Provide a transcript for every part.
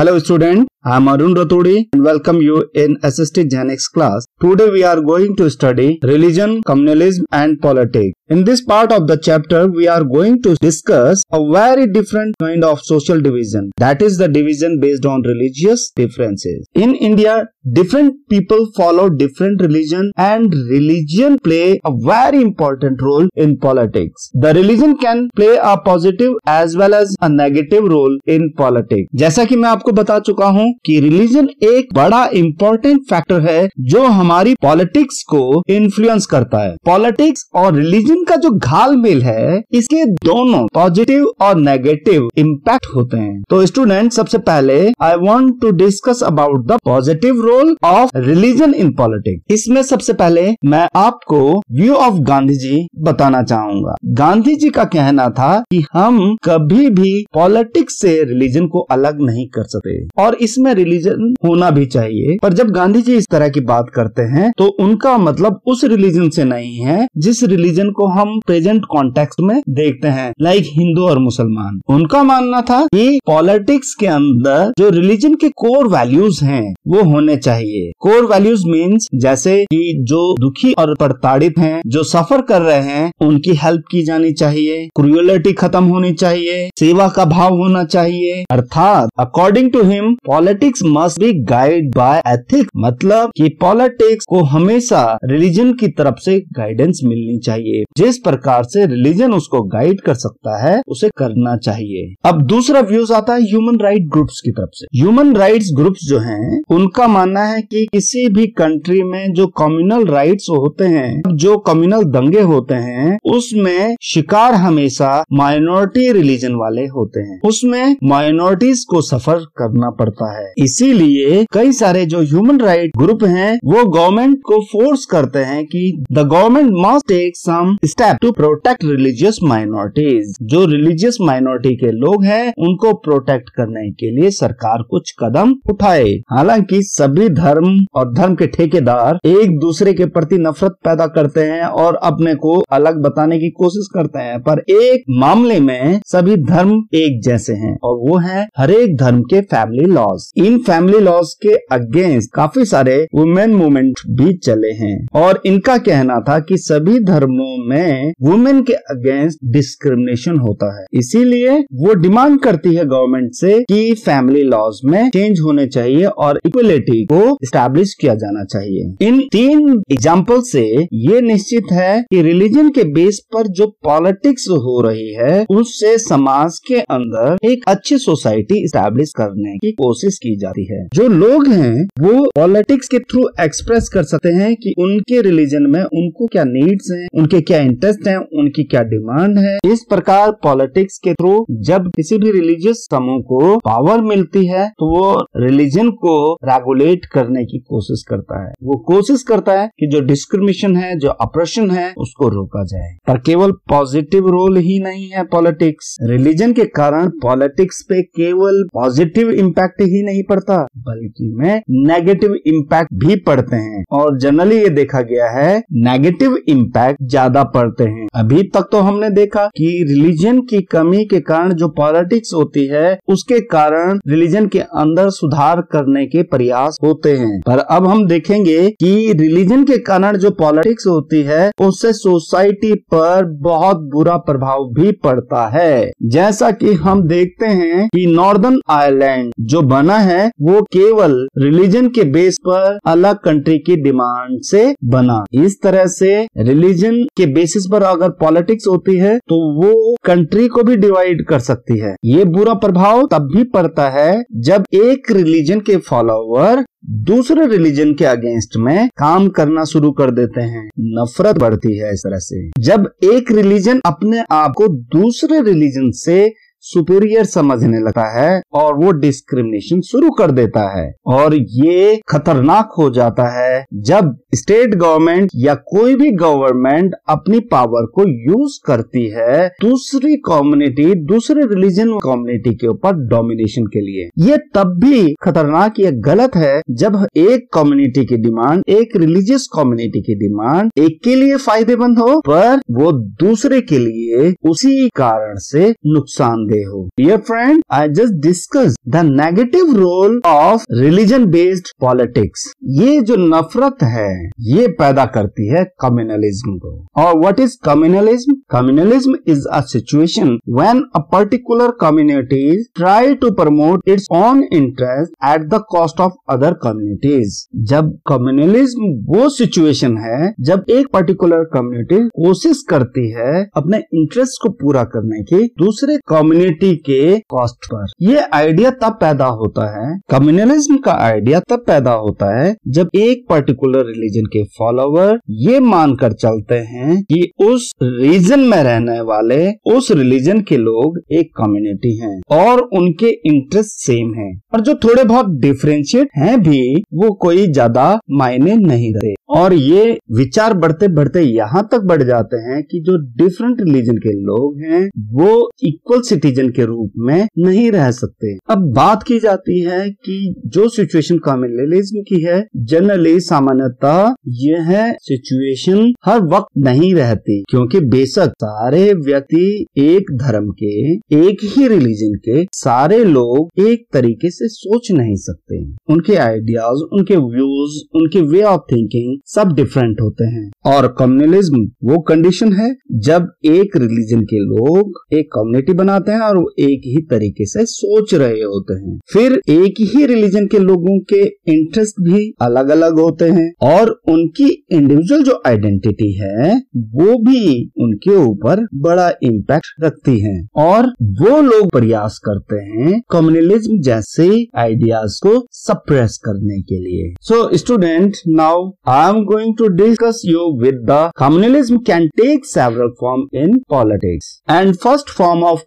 Hello student, I am Arun Ratodi and welcome you in SST Genetics class. Today we are going to study religion, communalism and politics. In this part of the chapter, we are going to discuss a very different kind of social division. That is the division based on religious differences. In India, different people follow different religion and religion play a very important role in politics. The religion can play a positive as well as a negative role in politics. जैसा कि मैं आपको बता चुका हूँ कि religion एक बड़ा इम्पोर्टेंट फैक्टर है जो हमारी पॉलिटिक्स को इन्फ्लुएंस करता है। पॉलिटिक्स और रिलीजन का जो घाल मेल है, इसके दोनों पॉजिटिव और नेगेटिव इम्पैक्ट होते हैं। तो स्टूडेंट सबसे पहले I want to discuss about the positive role of religion in politics इसमें सबसे पहले, मैं आपको व्यू ऑफ़ गांधी जी बताना चाहूँगा। गांधी जी का कहना था कि हम कभी भी पॉलिटिक्स से रिलीजन को अलग नहीं कर सकते। और इसमें रिलीजन होना भी चाहिए। पर जब गांधी जी इस तरह की बात करते हैं तो उनका मतलब उस रिलीजन से नहीं है, जिस रिलीजन को हम प्रेजेंट कॉन्टेक्स्ट में देखते हैं लाइक हिंदू और मुसलमान। उनका मानना था कि पॉलिटिक्स के अंदर जो रिलीजन के कोर वैल्यूज़ हैं, वो होने चाहिए। कोर वैल्यूज़ मीन्स जैसे कि जो दुखी और प्रताड़ित हैं, जो सफ़र कर रहे हैं, उनकी हेल्प की जानी चाहिए। क्रुअलिटी खत्म होनी चाहिए। सेवा का भाव होना चाहिए। अर्थात according to him politics must be guide by ethics मतलब कि पॉलिटिक्स को हमेशा रिलीजन की तरफ़ से गाइडेंस मिलनी चाहिए। जिस प्रकार से रिलीजन उसको गाइड कर सकता है, उसे करना चाहिए। अब दूसरा व्यूज़ आता है ह्यूमन राइट ग्रुप्स की तरफ़ से। ह्यूमन राइट्स ग्रुप्स जो हैं, उनका मानना है कि किसी भी कंट्री में जो कम्युनल राइट्स होते हैं, जो कम्युनल दंगे होते हैं, उसमें शिकार हमेशा माइनॉरिटी रिलीजन वाले होते हैं। उसमें माइनॉरिटीज को सफ़र करना पड़ता है। इसीलिए कई सारे जो ह्यूमन राइट ग्रुप हैं, वो गवर्नमेंट को फोर्स करते हैं कि the government must take some step to protect religious minorities जो रिलीजियस माइनॉरिटी के लोग हैं, उनको प्रोटेक्ट करने के लिए सरकार कुछ कदम उठाए। हालाँकि सभी धर्म और धर्म के ठेकेदार एक दूसरे के प्रति नफरत पैदा करते हैं और अपने को अलग बताने की कोशिश करते हैं। पर एक मामले में सभी धर्म एक जैसे हैं और वो है हर एक धर्म के family laws in family laws के अगेंस्ट काफ़ी सारे वुमेन मूवमेंट भी चले हैं। और इनका कहना था कि सभी धर्मों में वुमेन के अगेंस्ट डिस्क्रिमिनेशन होता है। इसीलिए वो डिमांड करती है गवर्नमेंट से कि फैमिली लॉज में चेंज होने चाहिए और इक्वलिटी को स्टैब्लिश किया जाना चाहिए। इन तीन एग्ज़ाम्पल से ये निश्चित है कि रिलीजन के बेस पर जो पॉलिटिक्स हो रही है, उससे समाज के अंदर एक अच्छी सोसाइटी स्टैब्लिश करने की कोशिश की जाती है। जो लोग हैं, वो पॉलिटिक्स के थ्रू एक्सप्रेस कर सकते हैं कि उनके रिलीजन में उनको क्या नीड्स हैं, उनके क्या इंटरेस्ट हैं, उनकी क्या डिमांड है। इस प्रकार पॉलिटिक्स के थ्रू जब किसी भी रिलीजियस समूह को पावर मिलती है तो वो रिलीजन को रेगुलेट करने की कोशिश करता है। वो कोशिश करता है कि जो डिस्क्रिमिनेशन है, जो ऑपरेशन है, उसको रोका जाए। पर केवल पॉजिटिव रोल ही नहीं है पॉलिटिक्स रिलीजन के कारण पॉलिटिक्स पे केवल पॉजिटिव इम्पैक्ट ही नहीं पड़ता, बल्कि में नेगेटिव इम्पैक्ट भी पड़ते हैं। और जनरली ये देखा गया है नेगेटिव इम्पैक्ट ज़्यादा पड़ते हैं। अभी तक तो हमने देखा कि रिलीजन की कमी के कारण जो पॉलिटिक्स होती है, उसके कारण रिलीजन के अंदर सुधार करने के प्रयास होते हैं। पर अब हम देखेंगे कि रिलीजन के कारण जो पॉलिटिक्स होती है, उससे सोसाइटी पर बहुत बुरा प्रभाव भी पड़ता है। जैसा कि हम देखते हैं कि नॉर्दर्न आयरलैंड जो बना है, वो केवल रिलीजन के बेस पर अलग कंट्री की डिमांड से बना। इस तरह से रिलीजन के बेसिस पर अगर पॉलिटिक्स होती है तो वो कंट्री को भी डिवाइड कर सकती है। ये बुरा प्रभाव तब भी पड़ता है जब एक रिलीजन के फॉलोअर दूसरे रिलीजन के अगेंस्ट में काम करना शुरू कर देते हैं। नफरत बढ़ती है इस तरह से। जब एक रिलीजन अपने आप को दूसरे रिलीजन से सुपीरियर समझने लगता है और वो डिस्क्रिमिनेशन शुरू कर देता है। और ये खतरनाक हो जाता है जब स्टेट गवर्नमेंट या कोई भी गवर्नमेंट अपनी पावर को यूज़ करती है दूसरी कम्युनिटी दूसरे रिलीजन कम्युनिटी के ऊपर डोमिनेशन के लिए। ये तब भी खतरनाक या गलत है जब एक कम्युनिटी की डिमांड एक रिलीजियस कम्युनिटी की डिमांड एक के लिए फ़ायदेमंद हो, पर वो दूसरे के लिए उसी कारण से नुकसान गए हो। Dear friend I just discuss the negative role of religion based politics ये जो नफरत है, ये पैदा करती है कम्युनलिज्म को। और what is communalism communalism is a situation when a particular community try to promote its own interest at the cost of other communities जब कम्युनलिज्म वो सिचुएशन है, जब एक पर्टिकुलर कम्युनिटी कोशिश करती है अपने इंटरेस्ट को पूरा करने की, दूसरे कम्युनिटी के कॉस्ट पर। ये आइडिया तब पैदा होता है कम्युनलिज्म का आइडिया तब पैदा होता है जब एक पर्टिकुलर रिलीजन के फॉलोवर ये मानकर चलते हैं कि उस रीजन में रहने वाले, उस रिलीजन के लोग एक कम्युनिटी हैं और उनके इंटरेस्ट सेम हैं। और जो थोड़े बहुत डिफ्रेंशिएट हैं भी, वो कोई ज़्यादा मायने नहीं रहे और ये विचार बढ़ते बढ़ते यहाँ तक बढ़ जाते हैं कि जो डिफरेंट रिलीजन के लोग हैं, वो इक्वल सिटीजन के रूप में नहीं रह सकते। अब बात की जाती है कि जो सिचुएशन कम्युनलिज्म की है जनरली सामान्यतः यह सिचुएशन हर वक्त नहीं रहती, क्योंकि बेशक सारे व्यक्ति एक धर्म के, एक ही रिलीजन के सारे लोग एक तरीके से सोच नहीं सकते। उनके आइडियाज़ उनके व्यूज़ उनके वे ऑफ़ थिंकिंग सब डिफरेंट होते हैं। और कम्युनलिज्म वो कंडीशन है जब एक रिलीजन के लोग एक कम्युनिटी बनाते हैं और वो एक ही तरीके से सोच रहे होते हैं। फिर एक ही रिलीजन के लोगों के इंटरेस्ट भी अलग अलग होते हैं और उनकी इंडिविजुअल जो आइडेंटिटी है, वो भी उनके ऊपर बड़ा इम्पैक्ट रखती है। और वो लोग प्रयास करते हैं कम्युनलिज्म जैसे आइडियाज़ को सप्रेस करने के लिए। So student now I am going to discuss you with the communalism can take several form in politics. And first form of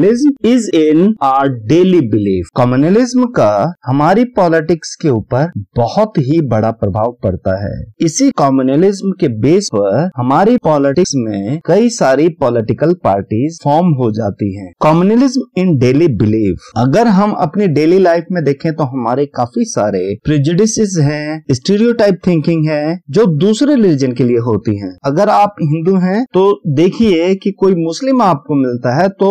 communalism is in our daily belief. communalism का हमारी politics के ऊपर बहुत ही बड़ा प्रभाव पड़ता है इसी कम्युनलिज्म के बेस पर हमारी पॉलिटिक्स में कई सारी पॉलिटिकल पार्टीज़ फॉर्म हो जाती हैं। कम्युनलिज्म इन डेली बिलीफ अगर हम अपनी डेली लाइफ में देखें तो हमारे काफ़ी सारे प्रिजुडिस हैं स्टीरियोटाइप थिंकिंग है, जो दूसरे रिलीजन के लिए होती हैं अगर आप हिंदू हैं तो देखिए कि कोई मुस्लिम आपको मिलता है तो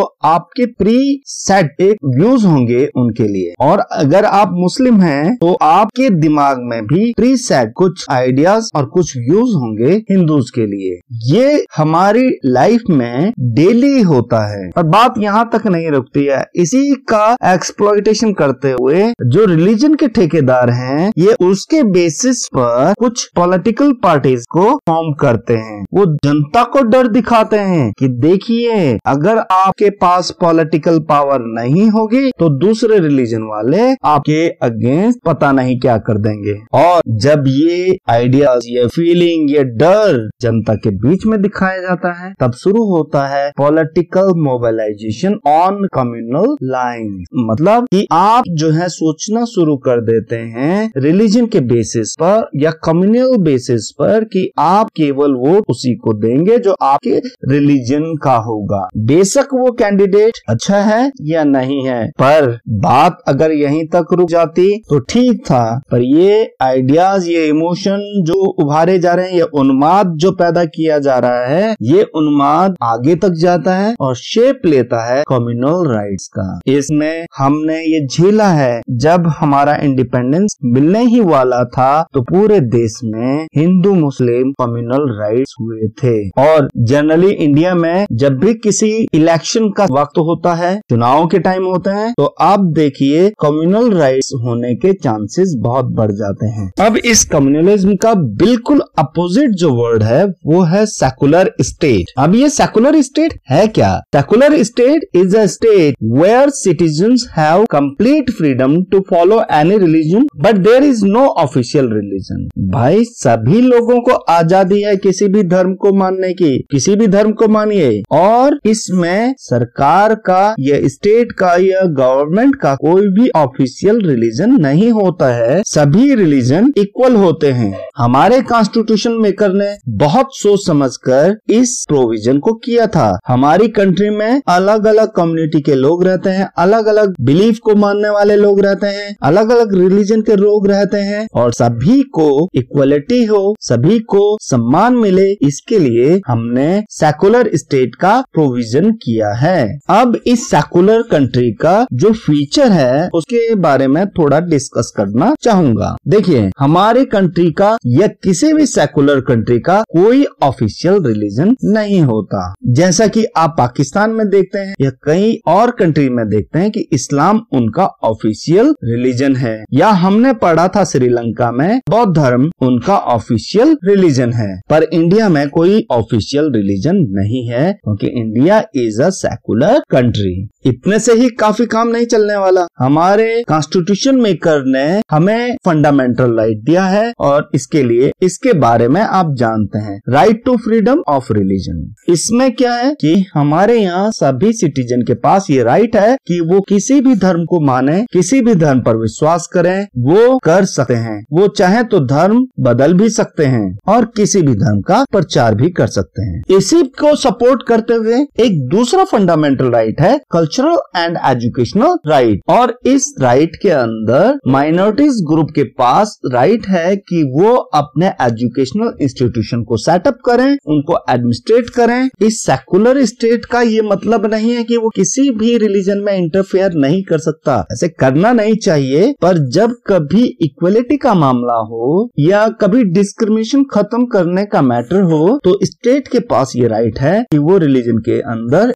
आपके प्री सेट एक व्यूज़ होंगे उनके लिए। और अगर आप मुस्लिम हैं तो आपके दिमाग में भी प्री सेट कुछ आइडियाज़ और कुछ व्यूज़ होंगे हिंदूज के लिए। ये हमारी लाइफ में डेली होता है। और बात यहाँ तक नहीं रुकती है। इसी का एक्सप्लोइटेशन करते हुए जो रिलीजन के ठेकेदार हैं, ये उसके बेसिस पर कुछ पॉलिटिकल पार्टीज़ को फॉर्म करते हैं। वो जनता को डर दिखाते हैं कि देखिए, अगर आपके पास पॉलिटिकल पावर नहीं होगी तो दूसरे रिलीजन वाले आपके अगेंस्ट पता नहीं क्या कर देंगे। और जब ये आइडियाज़ ये फीलिंग ये डर जनता के बीच में दिखाया जाता है, तब शुरू होता है political mobilization on communal line मतलब कि आप जो है सोचना शुरू कर देते हैं रिलीजन के बेसिस पर या कम्युनल बेसिस पर कि आप केवल वोट उसी को देंगे जो आपके रिलीजन का होगा। बेशक वो कैंडिडेट अच्छा है या नहीं है? पर बात अगर यहीं तक रुक जाती तो ठीक था। पर ये आइडियाज़ ये इमोशन जो उभारे जा रहे हैं, ये उन्माद जो पैदा किया जा रहा है, ये उन्माद आगे तक जाता है और शेप लेता है कम्युनल राइट्स का। इसमें हमने ये झेला है, जब हमारा इंडिपेंडेंस मिलने ही वाला था तो पूरे देश में हिंदू, मुस्लिम कम्युनल राइट्स हुए थे। और जनरली इंडिया में जब भी किसी इलेक्शन का वक्त होता है, चुनाव के टाइम होते हैं तो आप देखिए कम्युनल राइट्स होने के चांसेस बहुत बढ़ जाते हैं। अब इस कम्युनलिज्म का बिल्कुल अपोजिट जो वर्ड है, वो है सेकुलर स्टेट अब ये सेकुलर स्टेट है क्या? Secular state is a state where citizen have complete freedom to follow any religion but there is no official religion भाई, सभी लोगों को आज़ादी है किसी भी धर्म को मानने की। किसी भी धर्म को मानिए। और इसमें सरकार का, या स्टेट का, या गवर्नमेंट का कोई भी ऑफिशियल रिलीजन नहीं होता है, सभी रिलीजन इक्वल होते हैं। हमारे कॉन्स्टिट्यूशन मेकर ने बहुत सोच समझकर इस प्रोविज़न को किया था। हमारी कंट्री में अलग अलग कम्युनिटी के लोग रहते हैं अलग अलग बिलीफ को मानने वाले लोग रहते हैं अलग अलग रिलीजन के लोग रहते हैं, और सभी को इक्वलिटी हो, सभी को सम्मान मिले, इसके लिए हमने सेकुलर स्टेट का प्रोविज़न किया है। अब इस सेकुलर कंट्री का जो फीचर है, उसके बारे में थोड़ा डिस्कस करना चाहूँगा। देखिए, हमारे कंट्री का या किसी भी सेकुलर कंट्री का कोई ऑफिशियल रिलीजन नहीं होता। जैसा कि आप पाकिस्तान में देखते हैं या कई और कंट्री में देखते हैं कि इस्लाम उनका ऑफिशियल रिलीजन है। या हमने पढ़ा था श्रीलंका में, बौद्ध धर्म उनका ऑफिशियल रिलीजन है। पर इंडिया में कोई ऑफिशियल रिलीजन नहीं है, क्योंकि India is a secular country इतने से ही काफ़ी काम नहीं चलने वाला। हमारे कॉन्स्टिट्यूशन मेकर ने हमें फंडामेंटल राइट दिया है और इसके लिए इसके बारे में आप जानते हैं। Right to freedom of religion इसमें क्या है कि हमारे यहाँ सभी सिटीजन के पास ये राइट है कि वो किसी भी धर्म को माने, किसी भी धर्म पर विश्वास करें, वो कर सकते हैं। वो चाहे तो धर्म बदल भी सकते हैं और किसी भी धर्म का प्रचार भी कर सकते हैं। इसी को सपोर्ट करते हुए एक दूसरा फंडामेंटल राइट है कल्चरल एंड एजुकेशनल राइट और इस राइट के अंदर माइनॉरिटीज ग्रुप के पास राइट है कि वो अपने एजुकेशनल इंस्टीट्यूशन को सेटअप करें, उनको एडमिनिस्ट्रेट करें। इस सेकुलर स्टेट का ये मतलब नहीं है कि वो किसी भी रिलीजन में इंटरफेयर नहीं कर सकता। ऐसे करना नहीं चाहिए, पर जब कभी इक्वलिटी का मामला हो या कभी डिस्क्रिमिनेशन खत्म करने का मैटर हो तो स्टेट के पास ये राइट है कि वो रिलीजन के अंदर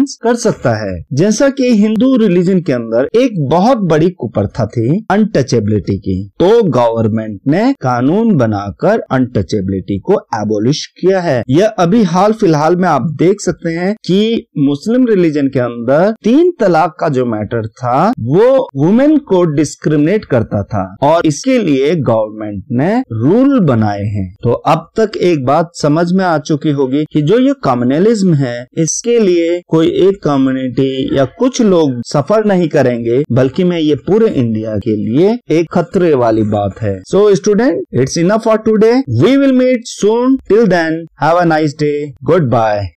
इंटरफेरेंस कर सकता है। जैसा कि हिंदू रिलीजन के अंदर एक बहुत बड़ी कुप्रथा थी अनटचेबिलिटी की। तो गवर्नमेंट ने कानून बनाकर अनटचेबिलिटी को एबोलिश किया है। यह अभी हाल फ़िलहाल में आप देख सकते हैं कि मुस्लिम रिलीजन के अंदर तीन तलाक का जो मैटर था, वो वुमेन को डिस्क्रिमिनेट करता था। और इसके लिए गवर्नमेंट ने रूल बनाए हैं। तो अब तक एक बात समझ में आ चुकी होगी कि जो ये कम्युनलिज्म है, इसके लिए कोई एक कम्युनिटी या कुछ लोग सफ़र नहीं करेंगे, बल्कि मैं ये पूरे इंडिया के लिए एक खतरे वाली बात है। So student it's enough for today we will meet soon till then have a nice day good bye